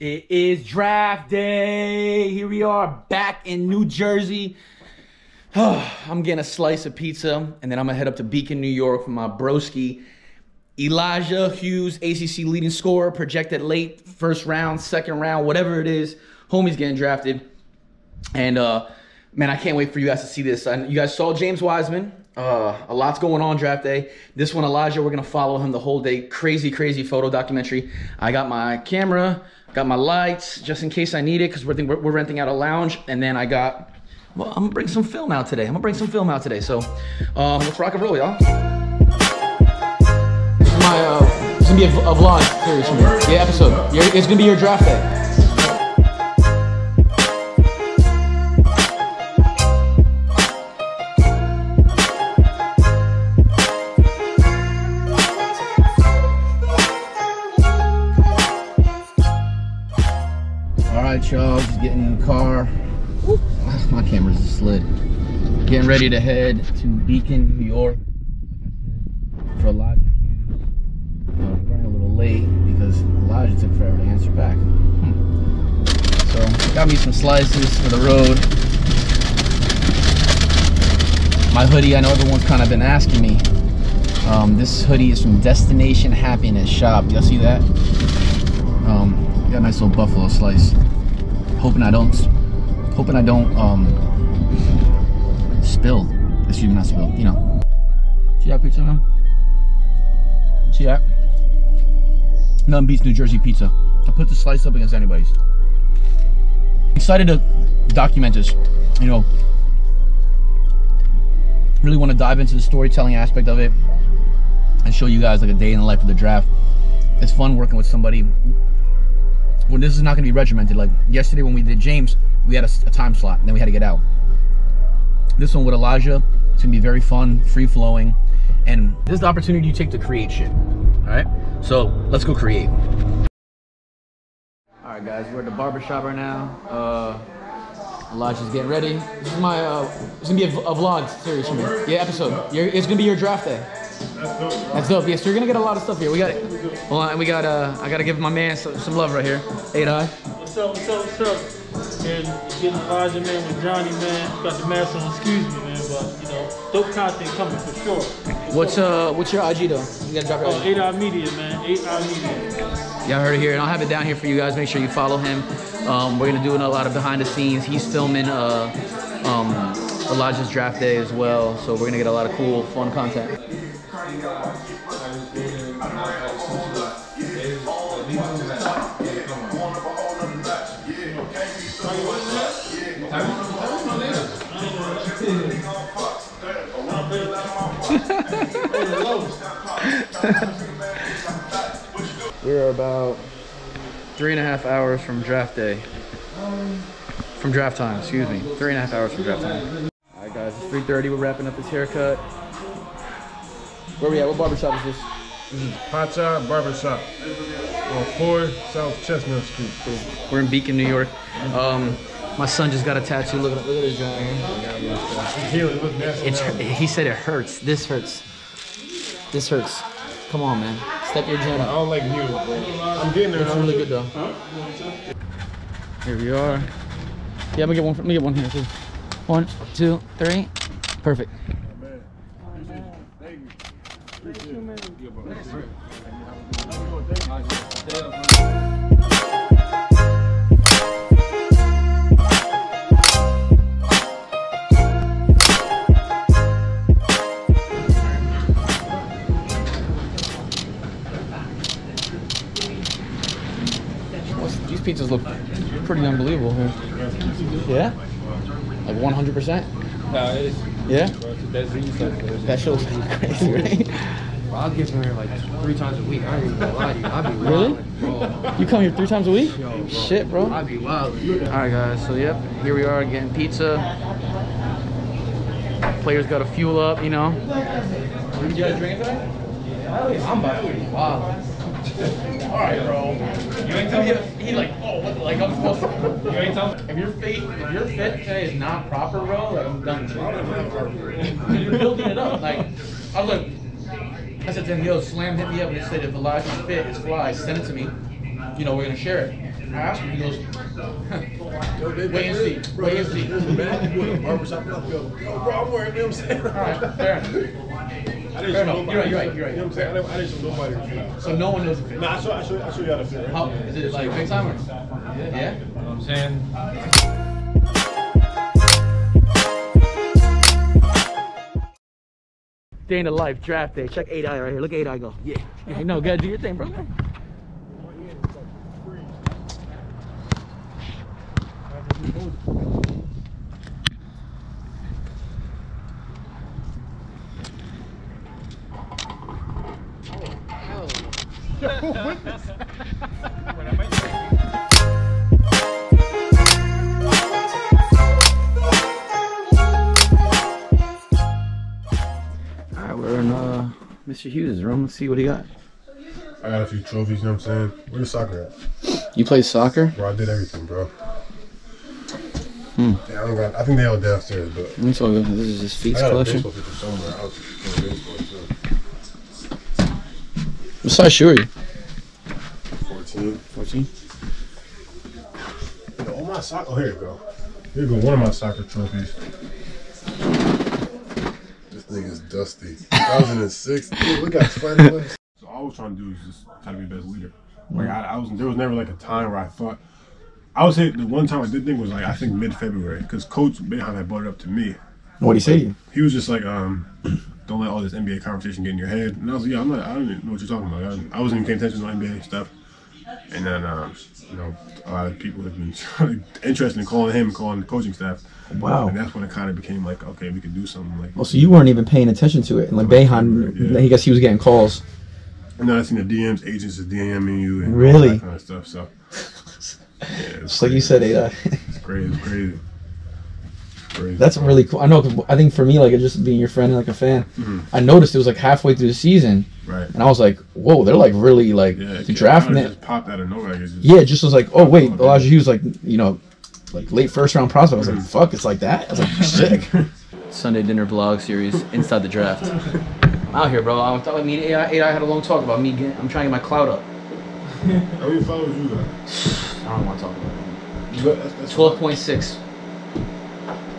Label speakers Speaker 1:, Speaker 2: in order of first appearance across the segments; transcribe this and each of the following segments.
Speaker 1: It is draft day. Here we are back in New Jersey. I'm getting a slice of pizza, and then I'm gonna head up to Beacon, New York for my broski. Elijah Hughes, ACC leading scorer, projected late first round, second round, whatever it is. Homie's getting drafted, and uh, man, I can't wait for you guys to see this. And you guys saw James Wiseman. Uh, a lot's going on draft day. This one, Elijah, we're gonna follow him the whole day. Crazy, crazy photo documentary. I got my camera, got my lights, just in case I need it, because we're, we're, we're renting out a lounge. And then I got, well, I'm gonna bring some film out today. I'm gonna bring some film out today. So um, let's rock and roll, y'all. This is my, uh, it's gonna be a, a vlog series for me. Yeah, episode. It's gonna be your draft day. Y'all, just getting in the car. My camera's just slid. Getting ready to head to Beacon, New York for Elijah Hughes. Uh, we're running a little late because Elijah took forever to answer back. Hmm. So, got me some slices for the road. My hoodie, I know everyone's kind of been asking me. Um, this hoodie is from Destination Happiness Shop. Y'all see that? Um, got a nice little buffalo slice. Hoping I don't, hoping I don't um, spill. Excuse me, not spill. You know. See that pizza, man? See that? None beats New Jersey pizza. I put the slice up against anybody's. Excited to document this. You know, really want to dive into the storytelling aspect of it and show you guys like a day in the life of the draft. It's fun working with somebody when this is not going to be regimented. Like yesterday when we did James, we had a, a time slot and then we had to get out. This one with Elijah, it's going to be very fun, free flowing, and this is the opportunity you take to create shit. All right, so let's go create. All right, guys, we're at the barber shop right now. Uh, Elijah's getting ready. This is my, uh, it's gonna be a vlog series for me. Yeah, episode. It's gonna be your draft day. That's dope. Yes, you're gonna get a lot of stuff here. We got, hold on, we got. Uh, I gotta give my man some, some love right here. Hey, die.
Speaker 2: What's up, what's up, what's up? And getting Elijah, man, with Johnny, man. Got the mask on, excuse me, man, but, you know, dope content coming for sure.
Speaker 1: What's uh, what's your IG though? You gotta drop your
Speaker 2: Oh,
Speaker 1: IG.
Speaker 2: 8 Eye Media, man. 8 Eye Media.
Speaker 1: Y'all heard it here, and I'll have it down here for you guys. Make sure you follow him. Um, we're gonna do a lot of behind the scenes. He's filming uh, um, Elijah's draft day as well, so we're gonna get a lot of cool, fun content. We're about three and a half hours from draft day. From draft time, excuse me. Three and a half hours from draft time. All right, guys, it's 3:30. We're wrapping up this haircut. Where are we at? What barbershop is this?
Speaker 3: This is Pacha Barbershop on 4 South Chestnut Street.
Speaker 1: We're in Beacon, New York. Um, my son just got a tattoo. Look at look at this guy here.
Speaker 3: Here, it
Speaker 1: It's he said it hurts. This hurts. This hurts. Come on, man. Step your chin
Speaker 3: I
Speaker 1: up.
Speaker 3: don't like news, bro. I'm getting there.
Speaker 1: It's really good though. Here we are. Yeah, let me get one. Let me get one here too. One, two, three. Perfect. What's- These pizzas look pretty unbelievable here. Yeah? Like 100%?
Speaker 4: No, it's,
Speaker 1: Yeah? That show's crazy, right?
Speaker 4: I'll give here like three times a week. I ain't even gonna lie to you. I be
Speaker 1: Really?
Speaker 4: wild, bro.
Speaker 1: You come here three times a week?
Speaker 4: Yo, bro.
Speaker 1: Shit, bro.
Speaker 4: I be wild.
Speaker 1: Alright guys, so yep, here we are getting pizza. Players gotta fuel up, you know. You guys drinking today? I'm about to be wild. Alright, bro. You ain't tell me he like, oh, what, The, like I'm supposed to. You ain't tell me. If your fit, if your fit today is not proper, bro, like I'm done. You're building it up. Like, I was like, I said to him, yo, Slam hit me up and said if Elijah's fit it's fly, send it to me. you know, we're gonna share it. I asked him, he goes, wait and see, wait and see.
Speaker 3: Barbershop, yo, bro, I'm wearing, you know what I'm saying?
Speaker 1: All right, fair enough.
Speaker 3: I didn't
Speaker 1: Fair
Speaker 3: show
Speaker 1: enough.
Speaker 3: nobody.
Speaker 1: You're right, you're right, you're right.
Speaker 3: You know what I'm saying? I didn't, I didn't show nobody the fit.
Speaker 1: So no one knows the fit.
Speaker 3: Nah, I show, I show, I show you how to fit, right?
Speaker 1: How is it like big time or? Yeah.
Speaker 4: You know what I'm saying?
Speaker 1: Day in the life, draft day. Check 8 eye right here. Look at 8 eye go. Yeah. yeah. No, gotta do your thing, bro. Mr. Hughes' room. Let's see what he got.
Speaker 3: I got a few trophies, you know what I'm saying? Where's the soccer at?
Speaker 1: You play soccer?
Speaker 3: Bro, I did everything, bro.
Speaker 1: Hmm.
Speaker 3: Yeah, I, don't got, I think they all downstairs, but
Speaker 1: It's all good. This is his
Speaker 3: I got a
Speaker 1: collection.
Speaker 3: baseball picture somewhere. I was playing baseball, so.
Speaker 1: What size shoe are you?
Speaker 3: 14.
Speaker 1: 14.
Speaker 3: Yo, all my soccer. Oh, here you go. Here you go. One of my soccer trophies. This thing is dusty. 2006. Dude, we got Spider West. So all I was trying to do is just try to be the best leader. Like I, I was, there was never like a time where I thought. I would say the one time I did think was like I think mid February because Coach Boeheim had brought it up to me.
Speaker 1: What do you say to you?
Speaker 3: He was just like, um, don't let all this NBA conversation get in your head. And I was like, yeah, I'm not, I don't even know what you're talking about. I, I wasn't even paying attention to NBA stuff. And then, um, you know, a lot of people have been interested in calling him, calling the coaching staff.
Speaker 1: Wow.
Speaker 3: And that's when it kind of became like, okay, we could do something. Like,
Speaker 1: Well, so you weren't even paying attention to it. And like Boeheim,
Speaker 3: Yeah.
Speaker 1: he guess he was getting calls.
Speaker 3: and then I seen the DMs, agents is DMing you, and all
Speaker 1: Really?
Speaker 3: that kind of stuff. So, yeah, it's
Speaker 1: like you said, Ada.
Speaker 3: it's crazy, it's crazy. It's crazy.
Speaker 1: That's really cool. I know. I think for me, like it just being your friend and like a fan,
Speaker 3: Mhm.
Speaker 1: I noticed it was like halfway through the season,
Speaker 3: right.
Speaker 1: and I was like, "Whoa, they're like really like
Speaker 3: Yeah, it
Speaker 1: drafting it."
Speaker 3: just popped out of nowhere. It's just,
Speaker 1: Yeah, it just was like, "Oh wait,
Speaker 3: Okay.
Speaker 1: Elijah Hughes like you know, like late first round prospect." I was like, "Fuck, it's like that." I was like, "Sick." Sunday dinner vlog series inside the draft. I'm out here, bro. I'm talking. Me and AI, AI had a long talk about me. Getting, I'm trying to get my cloud up.
Speaker 3: How many followers you got?
Speaker 1: I don't want to talk about it.
Speaker 3: You got that's, that's
Speaker 1: Twelve point six.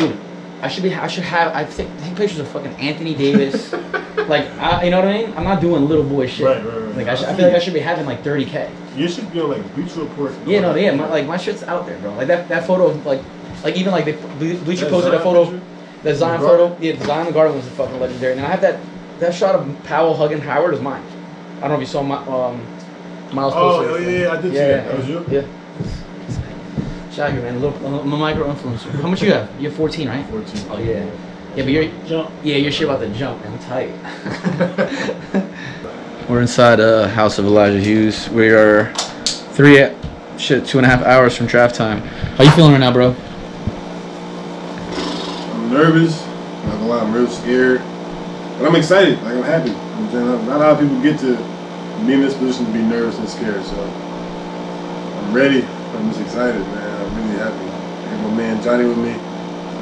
Speaker 1: Dude, I should be. I should have. I think, take pictures of fucking Anthony Davis. like, I, you know what I mean? I'm not doing little boy shit.
Speaker 3: Right, right, right.
Speaker 1: Like, I, should, I feel like I should be having like 30k.
Speaker 3: You should be on like Bleacher Report.
Speaker 1: Yeah, no, yeah. My, like my shit's out there, bro. Like that, that photo of like, like even like the Bleacher
Speaker 3: That
Speaker 1: posted a photo.
Speaker 3: picture?
Speaker 1: The Zion
Speaker 3: The
Speaker 1: photo.
Speaker 3: Garden?
Speaker 1: Yeah, the Zion Garden was a fucking legendary. And I have that. That shot of Powell hugging Howard is mine. I don't know if you saw my um, Miles.
Speaker 3: Oh, oh, yeah, yeah, I did see that. That was you?
Speaker 1: Yeah. Here, man. A little, I'm a micro influencer. How much you have? You have 14, right?
Speaker 3: 14.
Speaker 1: Oh yeah. Yeah, but you're
Speaker 2: Jump.
Speaker 1: yeah, your shit about to jump. I'm tight. We're inside uh house of Elijah Hughes. We are three shit, two and a half hours from draft time. How you feeling right now, bro?
Speaker 3: I'm nervous. Not gonna lie, I'm real scared. But I'm excited. Like I'm happy. I'm not a lot of people get to be in this position to be nervous and scared. So I'm ready. I'm just excited, man. I'm really happy. And my man Johnny with me.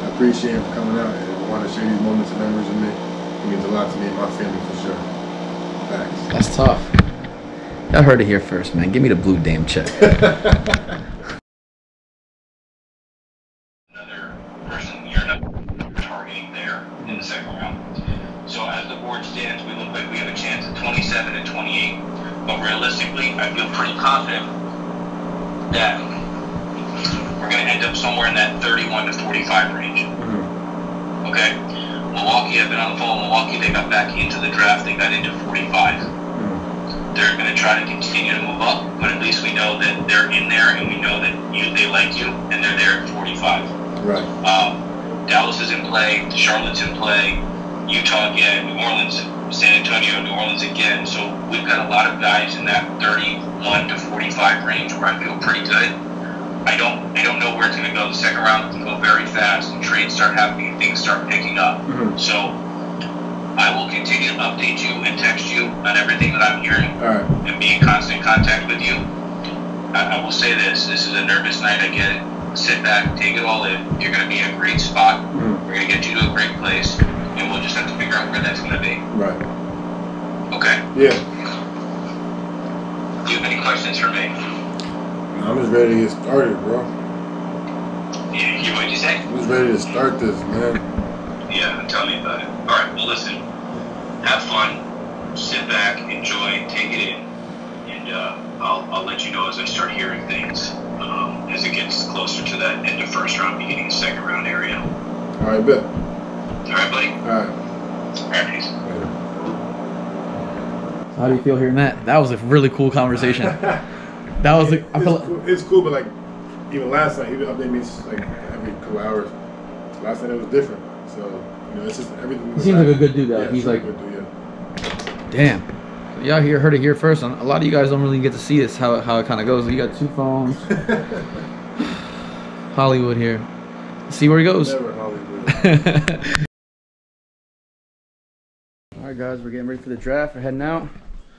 Speaker 3: I appreciate him for coming out and want to share these moments and memories with me. It means a lot to me and my family for sure. Thanks.
Speaker 1: That's tough. Y'all heard it here first, man. Give me the blue damn check.
Speaker 5: another person you're not targeting there in the second round. So as the board stands, we look like we have a chance at 27 and 28. But realistically, I feel pretty confident that we're going to end up somewhere in that 31 to 45 range. Okay? Milwaukee, I've been on the phone Milwaukee. They got back into the draft. They got into 45 they're going to try to continue to move up, but at least we know that they're in there and we know that you they like you and they're there at 45.
Speaker 3: Right.
Speaker 5: Um, Dallas is in play, Charlotte's in play, Utah again, New Orleans, San Antonio, New Orleans again. So we've got a lot of guys in that 31 to 45 range where I feel pretty good. I don't I don't know where it's going to go. The second round can go very fast and trades start happening and things start picking up.
Speaker 3: Mhm.
Speaker 5: So I will continue to update you and text you on everything that I'm hearing
Speaker 3: right.
Speaker 5: and be in constant contact with you. I, I will say this: this is a nervous night. I get it. Sit back, take it all in. You're going to be in a great spot.
Speaker 3: Mhm.
Speaker 5: We're going to get you to a great place,
Speaker 3: Right.
Speaker 5: Okay?
Speaker 3: Yeah.
Speaker 5: Do you have any questions for me?
Speaker 3: I'm just ready to get started, bro.
Speaker 5: Yeah, you what'd you say?
Speaker 3: I'm just ready to start this, man.
Speaker 5: Yeah, tell me about it. All right, well, listen, have fun, sit back, enjoy, take it in, and uh, I'll, I'll let you know as I start hearing things um, as it gets closer to that end of first round, beginning of second round area.
Speaker 3: All right, bet.
Speaker 5: All right, buddy.
Speaker 3: All right.
Speaker 5: All right, peace.
Speaker 3: Later.
Speaker 1: How do you feel hearing that? That was a really cool conversation. That was like, I
Speaker 3: it's,
Speaker 1: feel like,
Speaker 3: cool. it's cool, but like even last night, he would update me like every couple hours. Last night it was different, so you know it's just everything.
Speaker 1: He seems like a good dude, though.
Speaker 3: Yeah,
Speaker 1: He's
Speaker 3: super
Speaker 1: like-
Speaker 3: good dude, yeah.
Speaker 1: damn. Y'all here heard it here first. A lot of you guys don't really get to see this how it, how it kind of goes. You got two phones. Hollywood here. See where he goes.
Speaker 3: Never Hollywood.
Speaker 1: All right, guys, we're getting ready for the draft. We're heading out.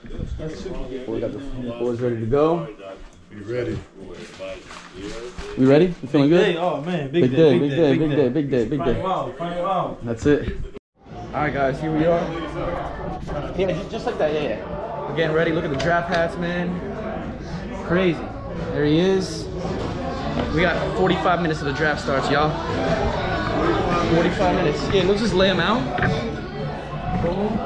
Speaker 1: We got the boys ready to go.
Speaker 3: Be ready.
Speaker 1: We ready? You feeling
Speaker 2: Hey,
Speaker 1: good?
Speaker 2: oh man,
Speaker 1: Big day, big day, big day, big day, big
Speaker 2: Find
Speaker 1: day.
Speaker 2: him out, find him out.
Speaker 1: That's it. All right, guys, here we are. Yeah, just, just like that. Yeah, yeah. We're getting ready. Look at the draft hats, man. Crazy. There he is. We got 45 minutes of the draft starts, y'all. 45 minutes. Yeah, let's just lay them out. Boom.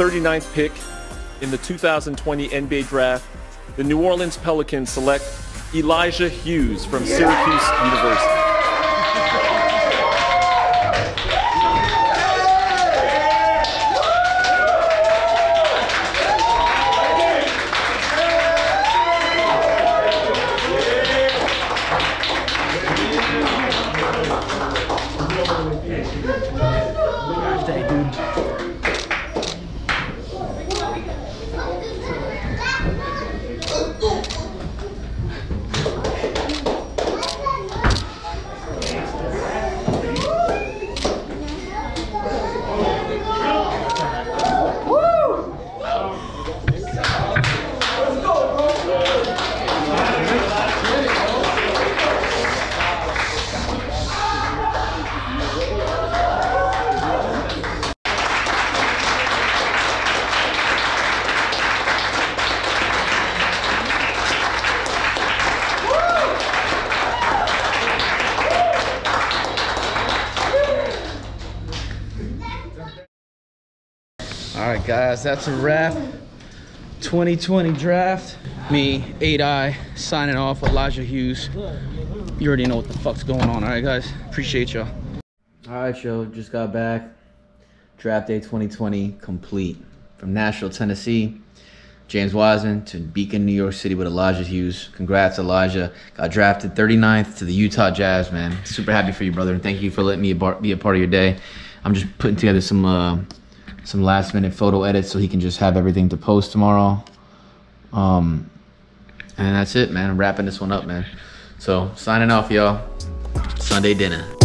Speaker 6: 39th pick in the 2020 NBA Draft, the New Orleans Pelicans select Elijah Hughes from Syracuse University.
Speaker 1: Guys, that's a wrap. 2020 draft. Me, 8i, signing off. Elijah Hughes. You already know what the fuck's going on. All right, guys. Appreciate y'all. All right, show. Just got back. Draft day 2020 complete. From Nashville, Tennessee, James Wiseman to Beacon, New York City with Elijah Hughes. Congrats, Elijah. Got drafted 39th to the Utah Jazz, man. Super happy for you, brother. And thank you for letting me be a part of your day. I'm just putting together some uh, some last minute photo edits so he can just have everything to post tomorrow. Um, and that's it, man. I'm wrapping this one up, man. So signing off, y'all. Sunday dinner.